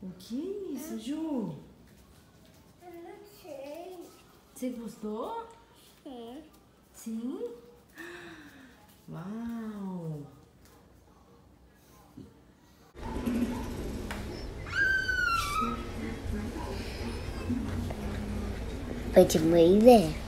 O que é isso, Ju? Eu não sei. Você gostou? Sim. Sim? Uau! Foi de boa